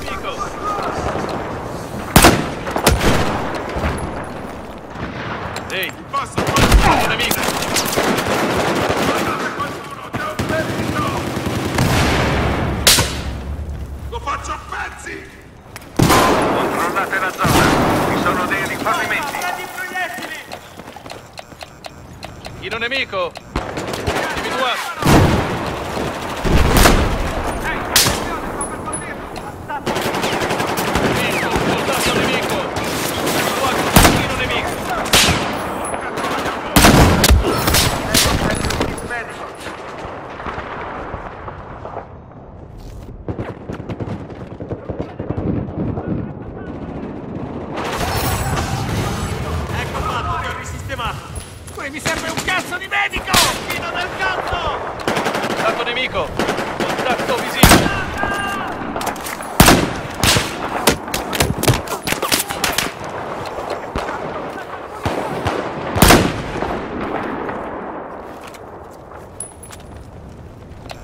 Nemico! Lo faccio a pezzi! Controllate la zona. Ci sono dei rifornimenti. Chino nemico! Individuato! Nemico, soldato nemico! Individuato, chino nemico! Ecco fatto, ti ho risistemato! Poi mi serve un cazzo di medico! Fino nel cazzo! Contatto nemico! Contatto visibile!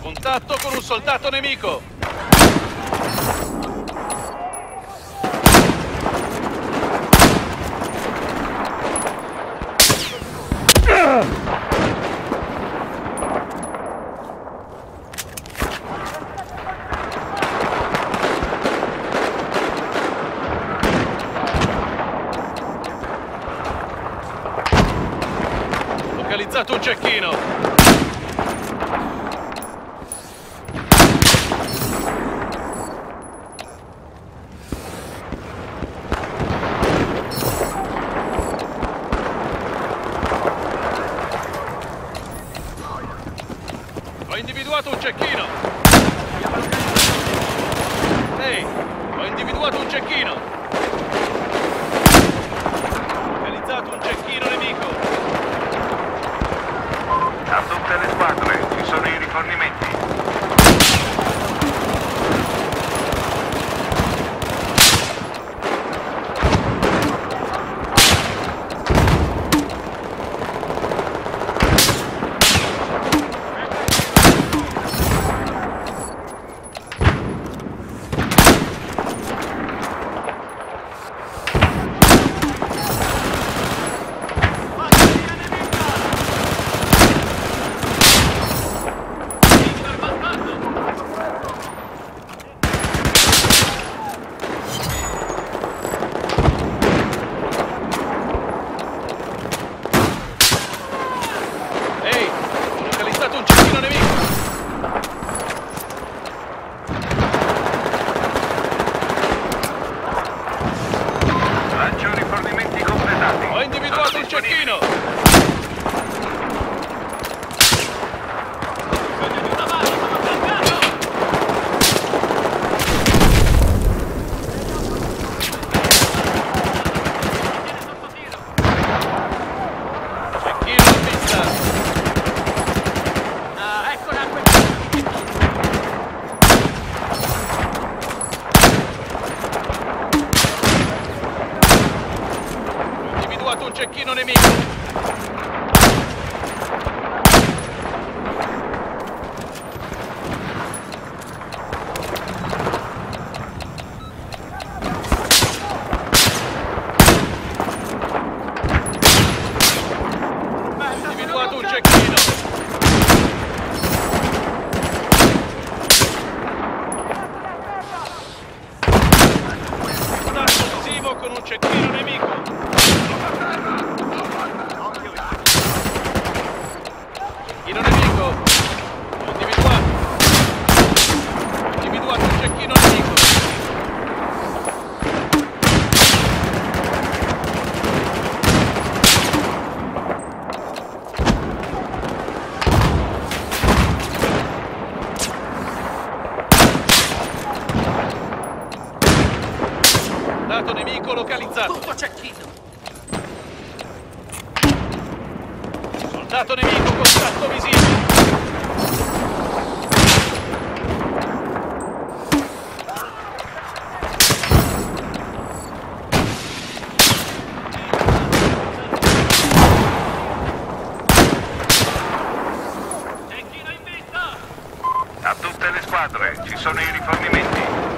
Contatto con un soldato nemico! Localizzato un cecchino! Ho individuato un cecchino! Ehi, ho individuato un cecchino! Localizzato un cecchino nemico! A tutte le squadre. Ci sono i rifornimenti. Ehi, ho localizzato un cecchino nemico! Lancio rifornimenti completati. Ho individuato Sono un disponibili. cecchino! Cecchino in vista! Ho individuato un cecchino nemico! Ho individuato un cecchino! Contatto visivo con un cecchino nemico! Cecchino nemico! Ho individuato! Ho individuato un cecchino nemico! Dato nemico localizzato! Tutto cecchino! Soldato nemico, contatto visibile! Cecchino in vista! A tutte le squadre. Ci sono i rifornimenti.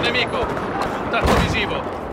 Nemico! Contatto visivo!